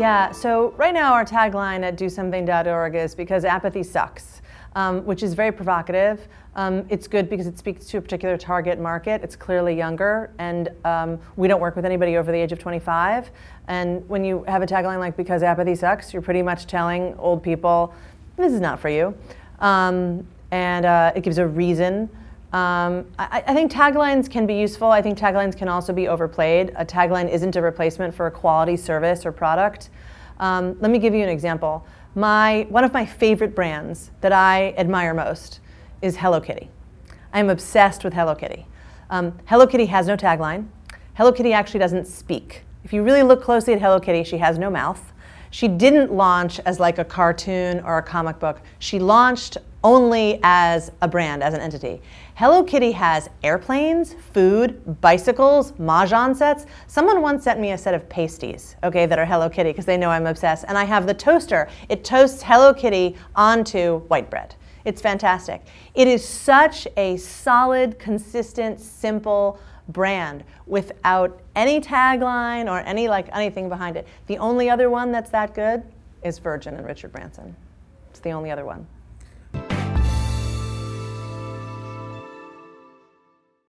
Yeah, so right now our tagline at DoSomething.org is because apathy sucks, um, which is very provocative. Um, it's good because it speaks to a particular target market. It's clearly younger, and um, we don't work with anybody over the age of 25. And when you have a tagline like "Because apathy sucks," you're pretty much telling old people, "This is not for you," um, and uh, it gives a reason um, I, I, think taglines can be useful. I think taglines can also be overplayed. A tagline isn't a replacement for a quality service or product. Um, let me give you an example. My, one of my favorite brands that I admire most is Hello Kitty. I'm obsessed with Hello Kitty. Um, Hello Kitty has no tagline. Hello Kitty actually doesn't speak. If you really look closely at Hello Kitty, she has no mouth. She didn't launch as like a cartoon or a comic book. She launched only as a brand, as an entity. Hello Kitty has airplanes, food, bicycles, mahjong sets. Someone once sent me a set of pasties, okay, that are Hello Kitty because they know I'm obsessed. And I have the toaster. It toasts Hello Kitty onto white bread. It's fantastic. It is such a solid, consistent, simple brand without any tagline or any like anything behind it. The only other one that's that good is Virgin and Richard Branson. It's the only other one.